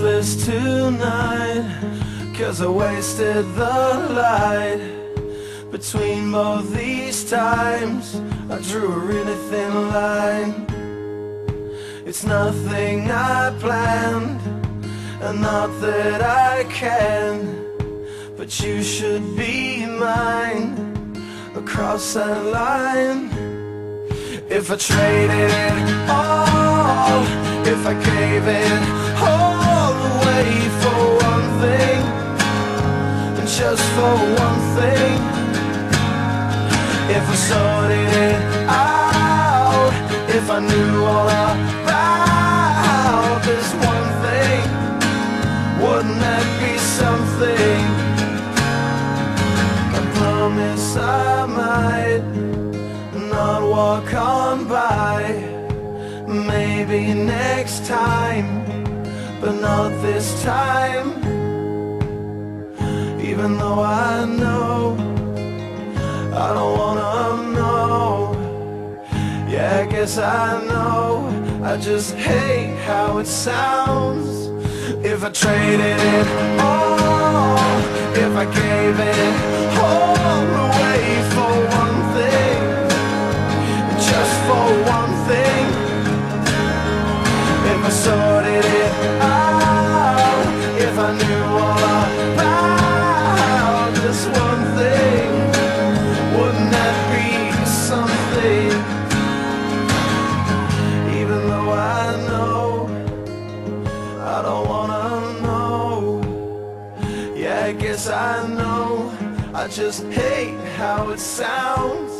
this tonight Cause I wasted the light. Between both these times I drew a really thin line. It's nothing I planned And not that I can But you should be mine. Across that line If I traded it all If I gave it all away for one thing just for one thing. If I sorted it out If I knew all about this one thing Wouldn't that be something? I promise I might not walk on by. Maybe next time, but not this time. Even though I know I don't wanna know. Yeah, I guess I know. I just hate how it sounds. If I traded it all If I gave it all away for one thing Just for one thing. If I sorted I knew all I just one thing wouldn't that be something? Even though I know I don't wanna know. Yeah, I guess I know. I just hate how it sounds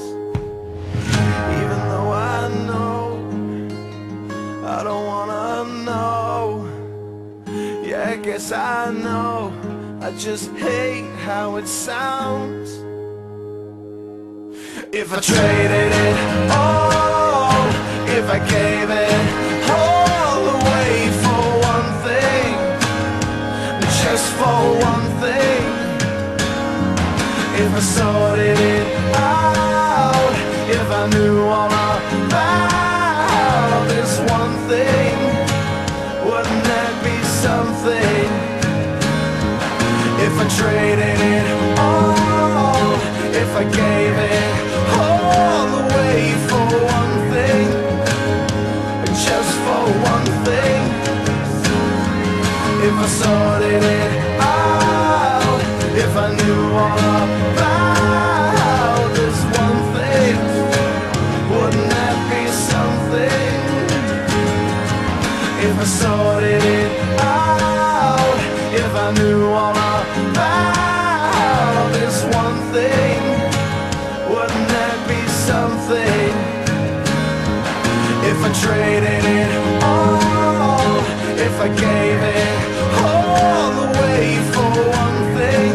I I know. I just hate how it sounds. If I traded it all If I gave it all away for one thing Just for one thing. If I sorted it out If I knew all about this one thing traded it all If I gave it all away for one thing Just for one thing If I sorted it out If I knew all about this one thing Wouldn't that be something? If I sorted it out If I knew all something. If I traded it all, if I gave it all away for one thing,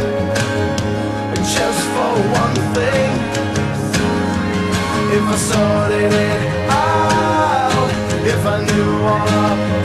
just for one thing, if I sorted it out, if I knew all